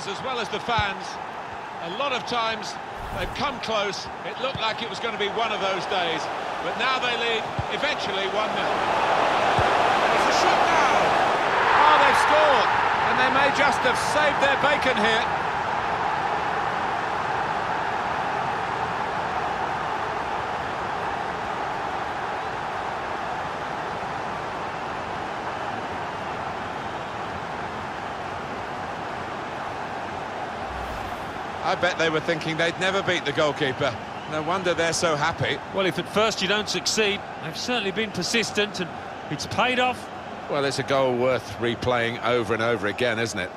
players as well as the fans. A lot of times they've come close. It looked like it was going to be one of those days. But now they lead, eventually 1-0. It's a shot now. Oh, they've scored. And they may just have saved their bacon here. I bet they were thinking they'd never beat the goalkeeper. No wonder they're so happy. Well, if at first you don't succeed, they've certainly been persistent and it's paid off. Well, it's a goal worth replaying over and over again, isn't it?